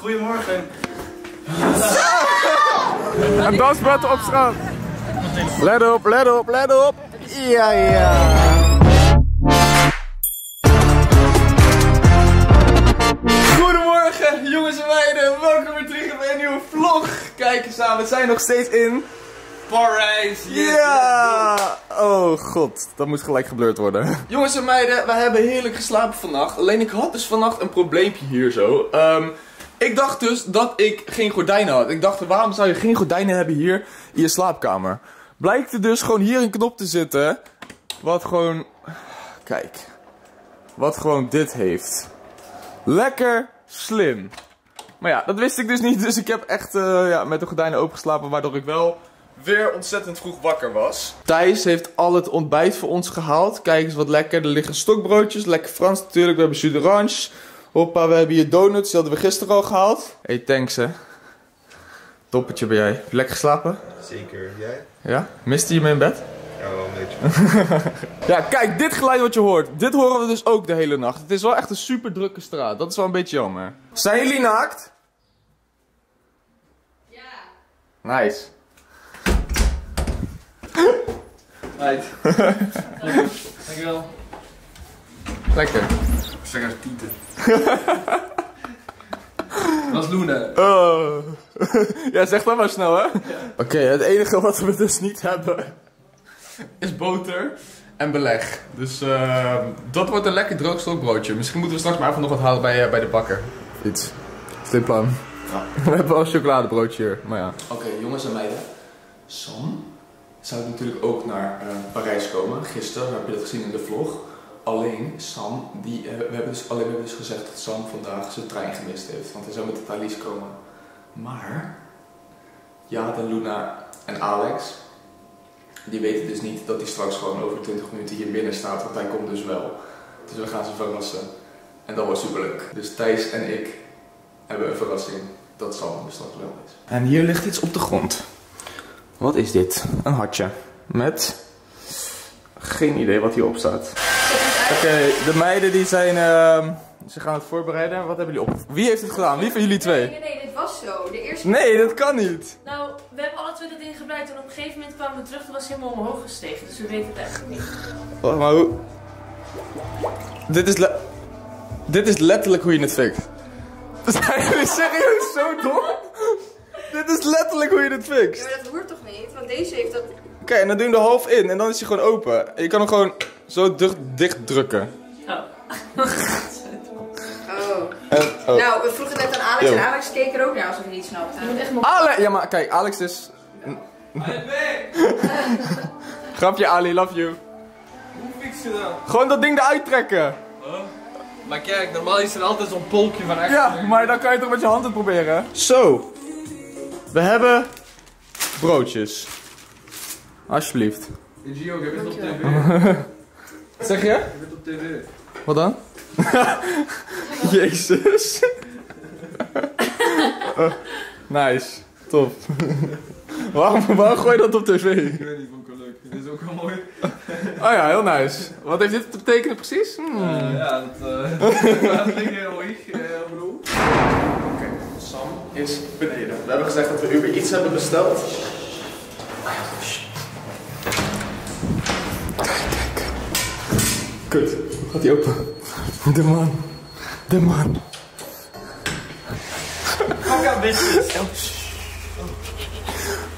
Goedemorgen. Een dansbattle op straat. Let op, let op, let op. Ja, ja. Goedemorgen, jongens en meiden. Welkom weer terug bij een nieuwe vlog. Kijk eens aan, we zijn nog steeds in... Parijs. Ja! Oh god, dat moet gelijk geblurred worden. Jongens en meiden, we hebben heerlijk geslapen vannacht. Alleen ik had dus vannacht een probleempje hier zo. Ehm, ik dacht dus dat ik geen gordijnen had. Ik dacht, waarom zou je geen gordijnen hebben hier in je slaapkamer? Blijkt er dus gewoon hier een knop te zitten. Wat gewoon... Kijk. Wat gewoon dit heeft. Lekker slim. Maar ja, dat wist ik dus niet. Dus ik heb echt eh, ja, met de gordijnen opengeslapen. Waardoor ik wel weer ontzettend vroeg wakker was. Thijs heeft al het ontbijt voor ons gehaald. Kijk eens wat lekker. Er liggen stokbroodjes. Lekker Frans natuurlijk. We hebben jus. Hoppa, we hebben hier donuts. Die hadden we gisteren al gehaald. Hey, thanks hè. Toppetje ben jij. Heb je lekker geslapen? Zeker, jij? Ja? Miste je me in bed? Ja, wel een beetje. Ja, kijk, dit geluid wat je hoort. Dit horen we dus ook de hele nacht. Het is wel echt een super drukke straat. Dat is wel een beetje jammer. Zijn jullie naakt? Ja. Nice. Right. Dankjewel. Lekker. Zeg eens tieten. Dat is Luna. Oh. ja, zeg dat maar snel, hè? Oké, het enige wat we dus niet hebben is boter en beleg. Dus eh, dat wordt een lekker droog stokbroodje. Misschien moeten we straks maar even nog wat halen bij, eh, bij de bakker. Iets. Slim plan. We hebben wel een chocoladebroodje hier, maar ja. Oké, jongens en meiden. Sam zou natuurlijk ook naar eh, Parijs komen. Gisteren heb je dat gezien in de vlog. Alleen Sam, die, eh, we, hebben dus, alleen we hebben dus gezegd dat Sam vandaag zijn trein gemist heeft. Want hij zou met de Thalys komen. Maar, Jade, Luna en Alex, die weten dus niet dat hij straks gewoon over 20 minuten hier binnen staat. Want hij komt dus wel. Dus we gaan ze verrassen. En dat wordt superleuk. Dus Thijs en ik hebben een verrassing dat Sam er straks wel is. En hier ligt iets op de grond. Wat is dit? Een hartje. Met... Geen idee wat hierop staat. Oké, de meiden die zijn... ehm, ze gaan het voorbereiden. Wat hebben jullie op? Wie heeft het gedaan? Wie van jullie twee? Nee, nee, dit was zo. De eerste Nee, dat kan niet. Nou, we hebben alle twee dat ding gebruikt en op een gegeven moment kwamen we terug, toen was helemaal omhoog gestegen. Dus we weten het eigenlijk niet. Wacht maar, hoe... Dit is, le- Dit is letterlijk hoe je het fixt. Zijn jullie serieus zo dom? Dit is letterlijk hoe je het Ja, fixt. maar dat hoort toch niet? Want deze heeft dat... Oké, en dan doe je hem er half in en dan is hij gewoon open. En je kan hem gewoon zo dicht, dicht drukken. Oh. Oh. En, oh. Nou, we vroegen net aan Alex Yo. en Alex keek er ook naar alsof hij niet snapte. Je moet echt nog... Ale ja, maar kijk, Alex is... Grapje, Ali, love you. Hoe fix je dat? Gewoon dat ding eruit trekken. Maar kijk, normaal is er altijd zo'n polkje van achter. Ja, maar dan kan je toch met je hand het proberen. Zo. We hebben broodjes. Alsjeblieft. Gio, ik heb het op tv. Zeg je? Heb het op tv. Wat dan? Jezus. Nice. Top. waarom, waarom gooi je dat op tv? Ik weet niet, vond ik wel leuk. Dit is ook wel mooi. Oh ja, heel nice. Wat heeft dit te betekenen precies? Hmm. Eh, ja, dat eh dat ging heel erg, eh, bro. Oké, Sam is beneden. We hebben gezegd dat we Uber iets hebben besteld. Ah ja, shit. Kut, gaat hij open? De man. De man. Fuck up, bitches.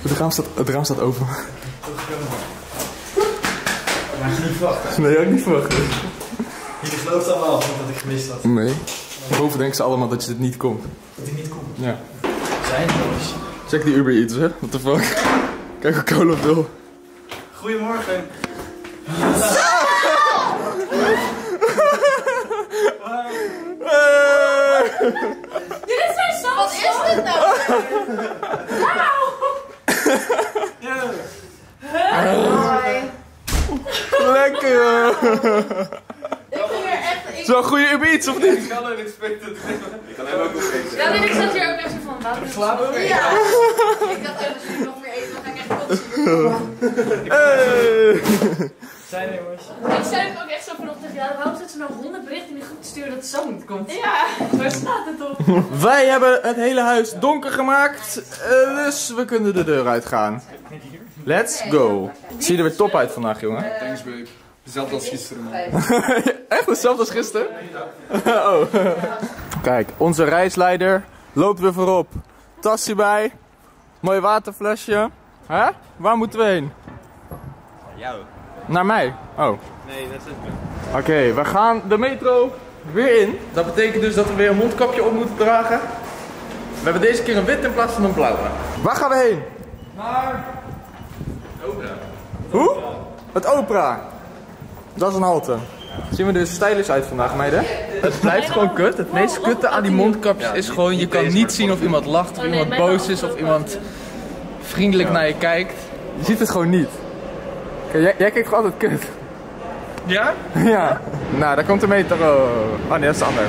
Het raam staat, het raam staat open. Maar niet wachten. Nee, ook niet verwachten. Jullie geloofden allemaal dat ik gemist had. Nee. Boven denken ze allemaal dat je dit niet komt. Dat ik niet kom. Ja. Zijn jongens. Check die Uber Eats, hè? What the fuck? Kijk hoe cola op wil. Goedemorgen. Dit is zijn Sam! Wat is dit nou? Lekker! Ik ging er echt... Ik... Zo'n goede Uber Eats, of niet? Ik kan er. Ik kan hem ook opeten. Ja, nee, ik zat hier ook echt zo van... Waarom Slapen? Ja. Ik dacht even, als jullie nog meer eten, dan ga ik echt kotsen. Hey! Zijn er jongens. Ik zei het ook echt zo vanochtend. Ja, waarom zit ze nou honderd sturen dat zon niet komt? Ja. Waar staat het op? Wij hebben het hele huis donker gemaakt, eh, dus we kunnen de deur uitgaan. Let's go. Het ziet er weer top uit vandaag, jongen. Thanks babe. Hetzelfde als gisteren man. Echt hetzelfde als gisteren? oh. Kijk, onze reisleider loopt weer voorop. Tasje bij. Mooi waterflesje. Hè? Waar moeten we heen? Jou? Naar mij. Oh. Nee, dat is het. Oké, we gaan de metro weer in. Dat betekent dus dat we weer een mondkapje op moeten dragen. We hebben deze keer een wit in plaats van een blauwe. Waar gaan we heen? Maar... Opera. Hoe? Het opera. Dat is een halte. Zien we er stylish uit vandaag, meiden? Het blijft gewoon kut. Het meest kutte aan die mondkapjes is gewoon, je kan niet zien of iemand lacht, of Oh, iemand boos is, of iemand vriendelijk naar je kijkt. Je ziet het gewoon niet. Kijk, jij, jij kijkt gewoon altijd kut. Ja? Ja. Nou, daar komt de metro. Oh nee, dat is de ander.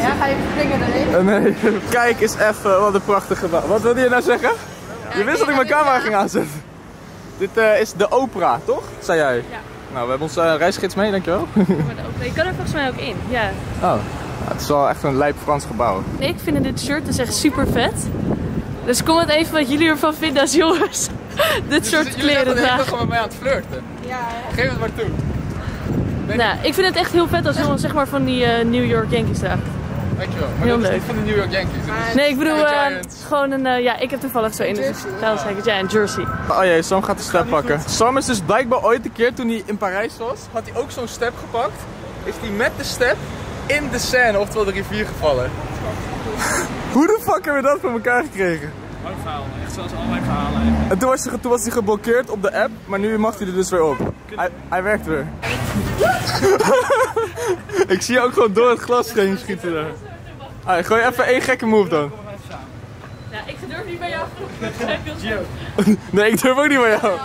Ja, ga je springen erin? Eh, Nee, kijk eens even wat een prachtig gebouw. Wat wilde je nou zeggen? Je wist dat ik mijn camera ging aanzetten. Dit eh, is de opera, toch? Zei jij? Ja. Nou, we hebben onze eh, reisgids mee, dankjewel. Je kan er volgens mij ook in, ja. Oh, nou, het is wel echt een lijp Frans gebouw. Ik vind dit shirt dus echt super vet. Dus kom het even wat jullie ervan vinden als jongens dit soort kleren dragen. gewoon met mij aan het flirten. Ja, Geef het maar toe. Nou, ik vind het echt heel vet als jongens zeg maar van die eh, New York Yankees dragen. Dankjewel. Maar Heel leuk. niet van de New York Yankees. Nee, ik bedoel De eh, Giants. gewoon een, eh, ja, ik heb toevallig zo in, dus daarom zeg ik het. Ja, een jersey. Oh jee, Sam gaat de step pakken. Sam is dus blijkbaar ooit een keer toen hij in Parijs was, had hij ook zo'n step gepakt. Is hij met de step in de Seine, oftewel de rivier gevallen. Hoe de fuck hebben we dat voor elkaar gekregen? Lang verhaal, echt zoals al mijn verhalen eigenlijk. En toen was, hij, toen was hij geblokkeerd op de app, maar nu mag hij er dus weer op. Hij, hij werkt weer. ik zie je ook gewoon door het glas heen schieten daar. Ah, gooi even één gekke move dan. Ja, ik durf niet bij jou. Nee, ik durf ook niet bij jou.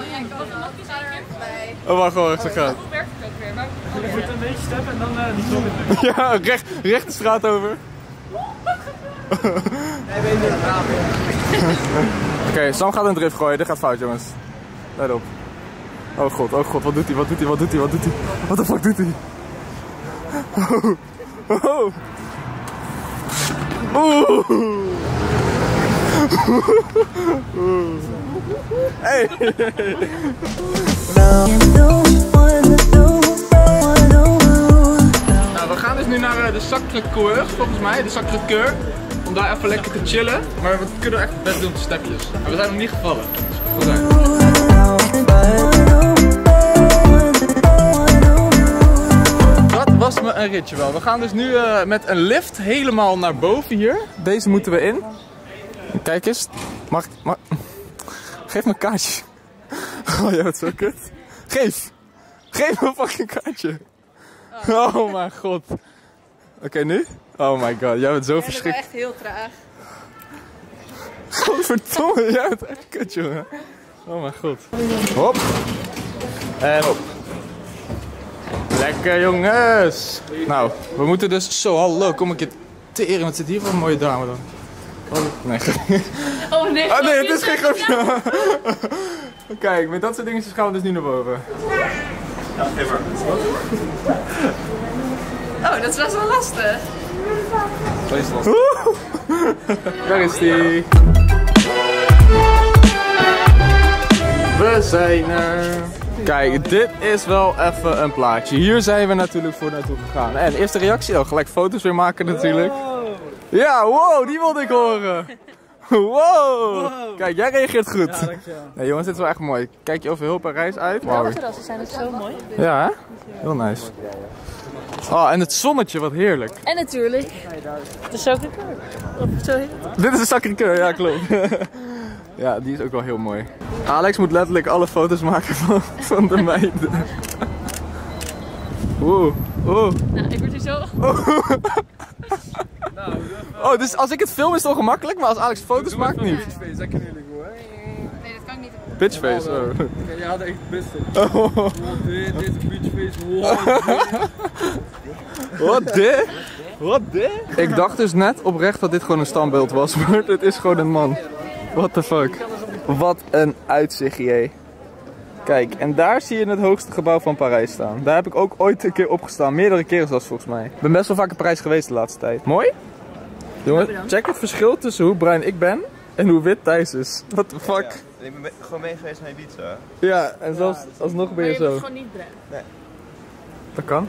er. Oh, wacht gewoon, ze gaat. Hoe werkt het ook weer? Maar, Je moet een beetje steppen en dan uh, die zon in Ja, recht, recht de straat over. Oké, Sam gaat een drift gooien. Dit gaat fout, jongens. Let op. Oh god, oh god, wat doet hij, wat doet hij, wat doet hij, wat doet hij? Wat de fuck doet hij? Oh. Oh. Hey. Nou, we gaan dus nu naar eh, de Sacré-Cœur, volgens mij, de Sacré-Cœur. Om daar even lekker te chillen. Maar we kunnen echt best doen op stepjes. En we zijn nog niet gevallen. Dat was me een ritje wel. We gaan dus nu eh, met een lift helemaal naar boven hier. Deze moeten we in. Kijk eens. Mag. Mag... Geef me een kaartje. Oh, jij bent zo kut. Geef. Geef me een fucking kaartje. Oh mijn god. Oké, nu? Oh my god, jij bent zo Dat is verschrikkelijk. echt heel traag. Godverdomme, jij bent echt kut, jongen. Oh mijn god. Hop. En op. Lekker, jongens. Nou, we moeten dus... Zo, hallo, kom ik je teren. Wat zit hier voor een mooie dame dan? Oh, nee. oh nee. Oh nee, het is geen grapje. Kijk, met dat soort dingetjes gaan we dus nu naar boven. Ja, maar. Oh, dat is best wel lastig. Daar is die. We zijn er. Kijk, dit is wel even een plaatje. Hier zijn we natuurlijk voor naartoe gegaan. En eerste reactie, oh, gelijk foto's weer maken natuurlijk. Ja, wow, die wilde ik horen. Wow. Kijk, jij reageert goed. Nee jongens, dit is wel echt mooi. Kijk je over heel Parijs uit. Wauw. terrassen zijn het zo mooi. Ja, hè? Heel nice. Oh, en het zonnetje, wat heerlijk. En natuurlijk, de Sacré-Cœur. Dit is een Sacré-Cœur, ja klopt. ja, die is ook wel heel mooi. Alex moet letterlijk alle foto's maken van, van de meiden. Oeh, oeh. Nou, ik word hier zo... Oh, dus als ik het film is het wel gemakkelijk, maar als Alex foto's maakt niet. Bitchface, dat kunnen jullie hoor. Nee, dat kan ik niet. Bitchface, oh. Je had echt best oh. Dit, dit is bitchface. Wow. Wat dit? Wat dit? Ik dacht dus net oprecht dat dit gewoon een standbeeld was, maar dit is gewoon een man. What the fuck. Wat een uitzicht, jee. Kijk, en daar zie je het hoogste gebouw van Parijs staan. Daar heb ik ook ooit een keer opgestaan. Meerdere keren zelfs volgens mij. Ik ben best wel vaak in Parijs geweest de laatste tijd. Mooi? Jongen, check het verschil tussen hoe bruin ik ben en hoe wit Thijs is. What the fuck? Ik ben gewoon mee geweest naar Ibiza. Ja, en zelfs alsnog ben Maar je zo. gewoon niet bruin. Dat kan.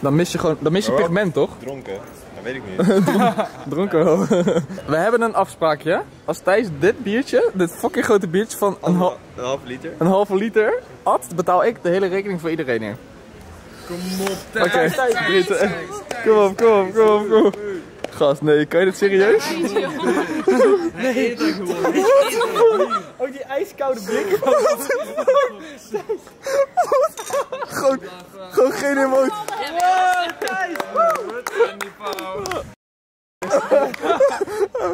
Dan mis je gewoon, dan mis je Oh. pigment toch? Dronken? Dat weet ik niet. Dronken wel. We hebben een afspraakje. Als Thijs dit biertje, dit fucking grote biertje van een, hal- Een halve liter? een halve liter at, betaal ik de hele rekening voor iedereen hier. Kom op, Oké, drie, twee- kom op, kom op, kom op, kom op. Gast, nee, kan je dit serieus? Dat gewoon. Ook die ijskoude blik. gewoon, gewoon geen emotie.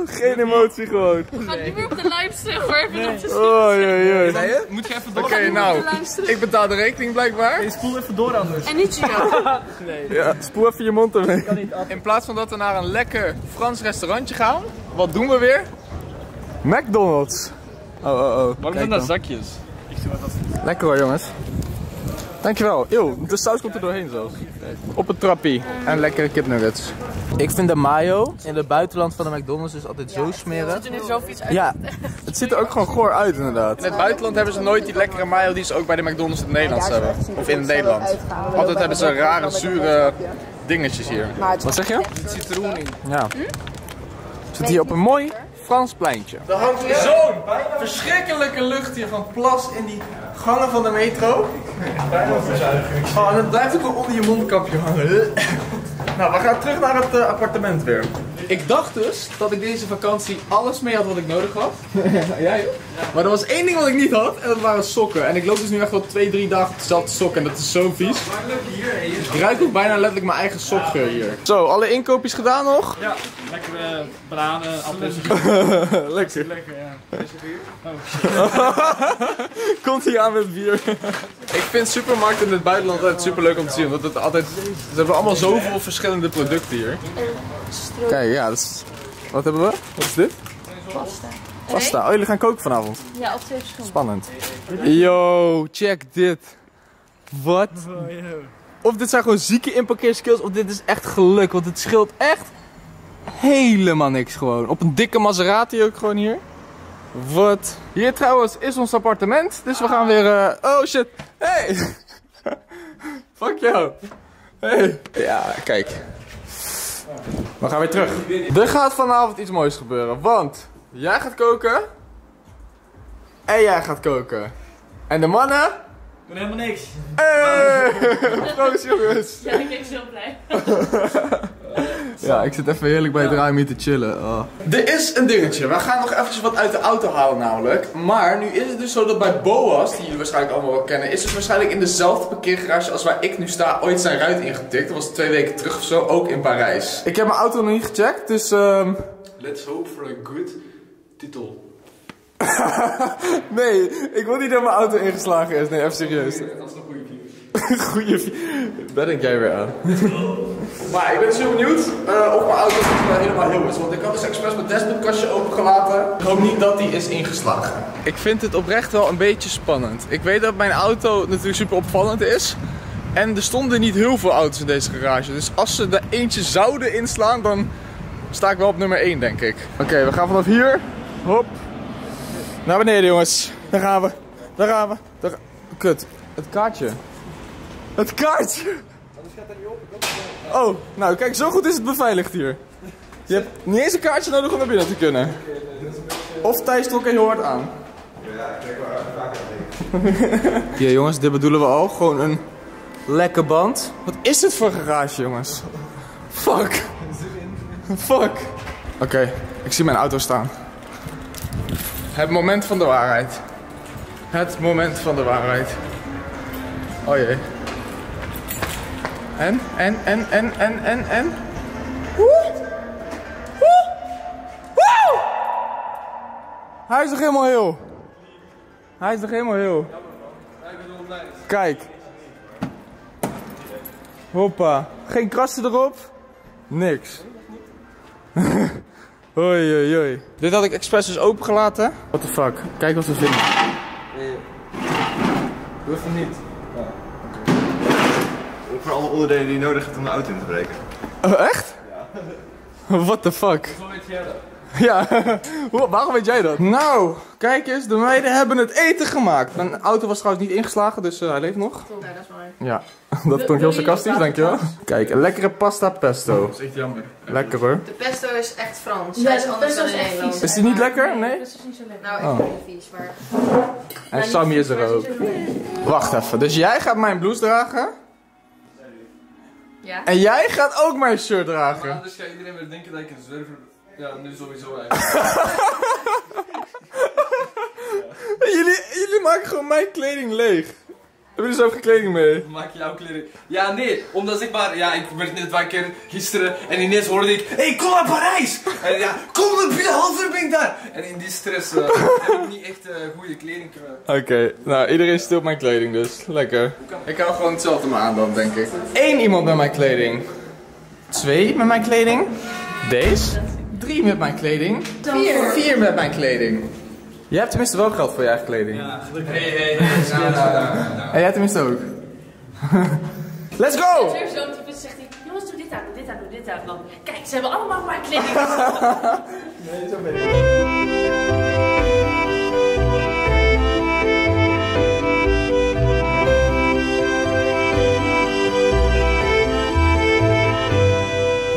Geen emotie gewoon. We gaan niet meer op de lijmste hoor. Even op de Oh, jee, jee. Moet je even door. Oké, nou, ik betaal de rekening blijkbaar. Spoel even door anders. En niet Gio. Ja, spoel even je mond ermee. In plaats van dat we naar een lekker Frans restaurantje gaan, wat doen we weer? McDonald's. Oh, oh, oh. Waarom Kijk zijn dat dan. zakjes? Lekker hoor, jongens. Dankjewel. Eeuw, de saus komt er doorheen zelfs. Op het trappie. En lekkere kipnuggets. Ik vind de mayo in het buitenland van de McDonald's is altijd zo smerig. Er nu zo vies uit. Ja, het ziet er ook gewoon goor uit inderdaad. In het buitenland hebben ze nooit die lekkere mayo die ze ook bij de McDonald's in het Nederlands hebben. Of in Nederland. Altijd hebben ze rare, zure dingetjes hier. Wat zeg je? Citroen in. Ja. We zitten hier op een mooi Frans pleintje. Er hangt zo'n verschrikkelijke lucht hier van plas in die gangen van de metro. Oh, en het blijft ook wel onder je mondkapje hangen. Nou, we gaan terug naar het eh, appartement weer. Ik dacht dus dat ik deze vakantie alles mee had wat ik nodig had. Jij ook? Maar er was één ding wat ik niet had en dat waren sokken. En ik loop dus nu echt wel twee, drie dagen op dezelfde sokken en dat is zo vies. Ik ruik ook bijna letterlijk mijn eigen sokgeur hier. Zo, alle inkoopjes gedaan nog? Ja, lekkere bananen, appels. Lekker. Lekker, ja. Komt hij aan met bier. Ik vind supermarkten in het buitenland altijd super leuk om te zien. Want het altijd, ze hebben allemaal zoveel verschillende producten hier. Kijk, ja, dat is, wat hebben we? Wat is dit? Pasta. Pasta. Oh, jullie gaan koken vanavond. Ja, op twee verschillende. Spannend. Yo, check dit. Wat? Of dit zijn gewoon zieke inparkeerskills, of dit is echt geluk. Want het scheelt echt helemaal niks gewoon. Op een dikke Maserati ook gewoon hier. Wat? Hier trouwens is ons appartement. Dus we gaan weer... eh, Oh shit. Hey. Fuck jou. Hey. Ja, kijk. We gaan weer terug. Er gaat vanavond iets moois gebeuren. Want jij gaat koken. En jij gaat koken. En de mannen... Ik ben helemaal niks. Hey! Proost jongens! Ja, ik ben zo blij. Ja, ik zit even heerlijk bij het raam hier te chillen. Oh. Er is een dingetje. We gaan nog eventjes wat uit de auto halen namelijk. Maar nu is het dus zo dat bij Boas, die jullie waarschijnlijk allemaal wel kennen, is dus waarschijnlijk in dezelfde parkeergarage als waar ik nu sta ooit zijn ruit ingetikt. Dat was twee weken terug of zo, ook in Parijs. Ik heb mijn auto nog niet gecheckt, dus ehm... Let's hope for a good titel. Nee, ik wil niet dat mijn auto ingeslagen is. Nee, even serieus. Dat is een goede. Goeie Daar denk jij weer aan. maar ik ben super benieuwd eh, of mijn auto wel helemaal heel is. Want ik had dus expres mijn dashboardkastje opengelaten. Ik hoop niet dat die is ingeslagen. Ik vind het oprecht wel een beetje spannend. Ik weet dat mijn auto natuurlijk super opvallend is. En er stonden niet heel veel auto's in deze garage. Dus als ze er eentje zouden inslaan, dan sta ik wel op nummer 1, denk ik. Oké, we gaan vanaf hier. Hop. Naar beneden, jongens. Daar gaan we. Daar gaan we. Daar... Kut. Het kaartje. Het kaartje! Oh, nou kijk, zo goed is het beveiligd hier. Je hebt niet eens een kaartje nodig om naar binnen te kunnen. Of Thijs trok heel hard aan. Ja jongens, dit bedoelen we al. Gewoon een lekke band. Wat is dit voor garage jongens? Fuck. Fuck. Oké, ik zie mijn auto staan. Het moment van de waarheid. Het moment van de waarheid. Oh jee. En, en, en, en, en, en, en. Woe! Woe! Hij is nog helemaal heel. Hij is nog helemaal heel. Kijk. Hoppa. Geen krassen erop. Niks. Hoi, hoi, hoi. Dit had ik expres dus opengelaten. What the fuck. Kijk wat we vinden. Doe even niet. Onderdelen die je nodig hebt om de auto in te breken. Oh, echt? Ja. What the fuck? Hoe weet jij dat? Ja, Hoe- waarom weet jij dat? Nou, kijk eens, de meiden hebben het eten gemaakt. Mijn auto was trouwens niet ingeslagen, dus eh, hij leeft nog. Ja, dat is mooi. Ja, dat klonk heel sarcastisch, dankjewel. Kijk, een lekkere pasta pesto. Dat is echt jammer. Lekker hoor. De pesto is echt Frans. Ja, is de anders pesto dan is in echt Nederland. vies. Is die niet lekker? Nee? Dat is niet zo lekker. Nou, echt Oh. vies, maar... En Sammy is er ook. Wacht even, dus jij gaat mijn blouse dragen? Ja. En jij gaat ook mijn shirt Maar dragen? anders gaat iedereen weer denken dat ik een zwerver... Ja, nu sowieso eigenlijk. Jullie, jullie maken gewoon mijn kleding leeg. Hebben jullie zelf geen kleding mee? Maak jouw kleding. Ja, nee, omdat zeg maar, ja, ik werd net een keer gisteren en ineens hoorde ik, hé, hey, kom naar Parijs! En ja, kom dan binnen half uur ben ik daar! En in die stress eh, heb ik niet echt eh, goede kleding kunnen. Oké, nou iedereen stilt mijn kleding dus. Lekker. Ik hou gewoon hetzelfde maar aan dan, denk ik. Eén iemand met mijn kleding. Twee met mijn kleding. Deze. Drie met mijn kleding. Vier. Vier met mijn kleding. Jij hebt tenminste wel geld voor je eigen kleding. Ja, gelukkig. Hé, hé, hé, En jij tenminste ook. Let's go! Zo typisch zegt hij, jongens doe dit aan, doe dit aan, doe dit aan. Dan, kijk, ze hebben allemaal maar kleding.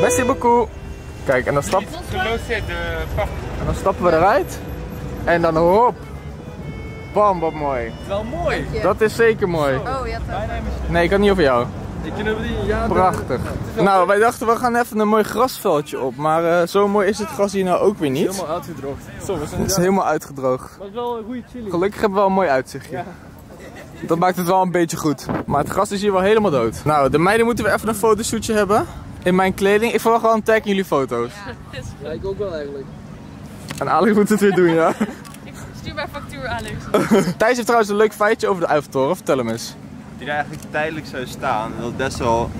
Merci beaucoup. Kijk, en dan, stap... en dan stappen we eruit. En dan hop. Bam, wat mooi. Wel mooi. Dat is zeker mooi. Oh, ja, toch. Nee, ik had niet over jou. Ik ken niet. Ja, Prachtig. Nou, wij dachten we gaan even een mooi grasveldje op. Maar eh, zo mooi is het gras hier nou ook weer niet. helemaal uitgedroogd. Zo, we zijn Het is helemaal uitgedroogd. Dat is wel een goede chili. Gelukkig hebben we wel een mooi uitzichtje. Dat maakt het wel een beetje goed. Maar het gras is hier wel helemaal dood. Nou, de meiden moeten we even een fotoshootje hebben. In mijn kleding. Ik verwacht wel een tag in jullie foto's. Ja, ik ook wel eigenlijk. En Alex moet het weer doen, ja. Stuur maar factuur, Alex. Thijs heeft trouwens een leuk feitje over de Eiffeltoren. Vertel hem eens. Die er eigenlijk tijdelijk zou staan. En dat het best wel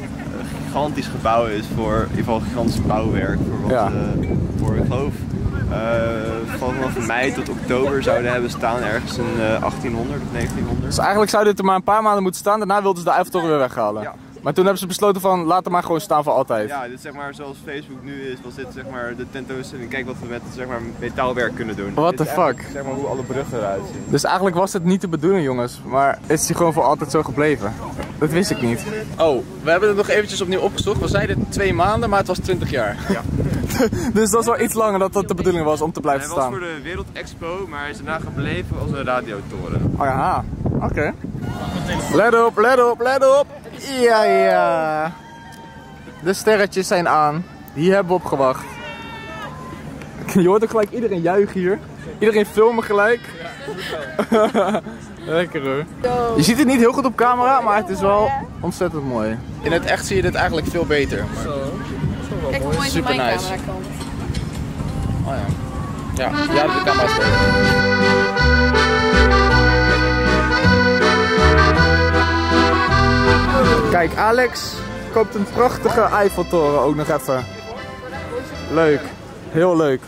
een gigantisch gebouw is voor, in ieder geval gigantisch bouwwerk. Voor wat, Ja. eh, voor ik geloof, eh, vanaf mei tot oktober zouden hebben staan ergens in eh, 1800 of 1900. Dus eigenlijk zou dit er maar een paar maanden moeten staan. Daarna wilden ze de Eiffeltoren weer weghalen. Ja. Maar toen hebben ze besloten van, laat hem maar gewoon staan voor altijd. Ja, dit zeg maar zoals Facebook nu is, was dit zeg maar de tentoonstelling. Kijk wat we met zeg maar, metaalwerk kunnen doen. What the fuck? Zeg maar hoe alle bruggen eruit zien. Dus eigenlijk was het niet de bedoeling, jongens. Maar is hij gewoon voor altijd zo gebleven? Dat wist ik niet. Oh, we hebben het nog eventjes opnieuw opgezocht. We zeiden twee maanden, maar het was 20 jaar. Ja. dus dat is wel iets langer dat dat de bedoeling was om te blijven Hij was staan. voor de Wereldexpo, maar hij is daarna gebleven als een radiotoren. Oh ja, oké. Let op, let op, let op. Ja, ja. De sterretjes zijn aan. Hier hebben we op gewacht. Je hoort ook gelijk iedereen juichen hier. Iedereen filmen gelijk. Lekker hoor. Je ziet het niet heel goed op camera, maar het is wel ontzettend mooi. In het echt zie je dit eigenlijk veel beter. maar- Kijk hoe mooi Super mijn nice. Oh ja. Ja, ja de camera is beter. Kijk, Alex koopt een prachtige Eiffeltoren ook nog even. Leuk. Heel leuk.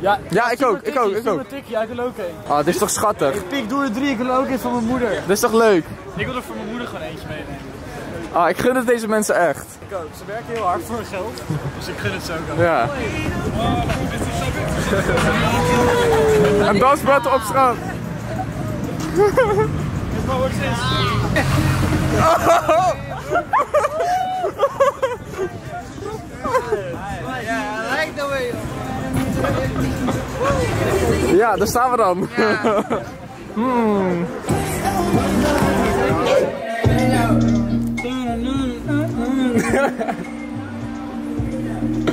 Ja, Ja, ik ook, ik ook, ik ook. Een tikje, ik wil ook een. Ah, dit is toch schattig? Pik, doe er drie, ik wil ook een van mijn moeder. Dit is toch leuk? Ik wil er voor mijn moeder gewoon eentje meenemen. Ah, ik gun het deze mensen echt. Ik ook. Ze werken heel hard voor hun geld. Dus ik gun het zo ook. Ja. Een dansbattle op straat. Ja, daar staan we dan. Hmm.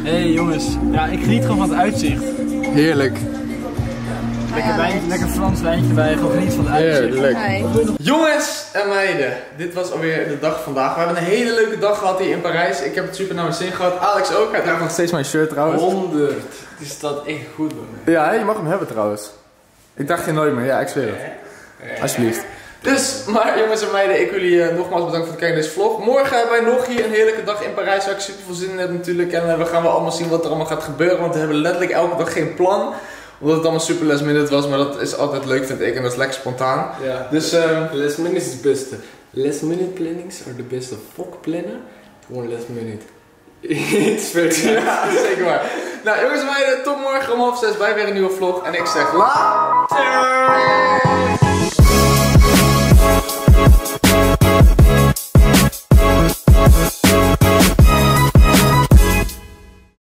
Hé hey, jongens, ja, ik geniet gewoon van het uitzicht. Heerlijk. Lekker, wijntje, lekker Frans wijntje bij, gewoon geniet van het uitzicht. Heerlijk. Jongens en meiden, dit was alweer de dag vandaag. We hebben een hele leuke dag gehad hier in Parijs. Ik heb het super naar mijn zin gehad. Alex ook. Hij draagt nog steeds mijn shirt trouwens. 100. Het staat echt goed bij mij. Ja, je mag hem hebben trouwens. Ik dacht je nooit meer. Ja, ik zweer het. Alsjeblieft. Dus, maar jongens en meiden, ik wil jullie eh, nogmaals bedanken voor het kijken naar deze vlog. Morgen hebben wij nog hier een heerlijke dag in Parijs waar ik super veel zin in heb natuurlijk. En eh, we gaan wel allemaal zien wat er allemaal gaat gebeuren. Want we hebben letterlijk elke dag geen plan. Omdat het allemaal super last minute was, maar dat is altijd leuk vind ik en dat is lekker spontaan. Ja. Dus ehm Last minute is het beste. Last minute plannings are the beste. Fuck plannen. Gewoon last minute. It's very ja, zeker waar. Nou jongens en meiden, tot morgen om half zes bij weer een nieuwe vlog. En ik zeg later!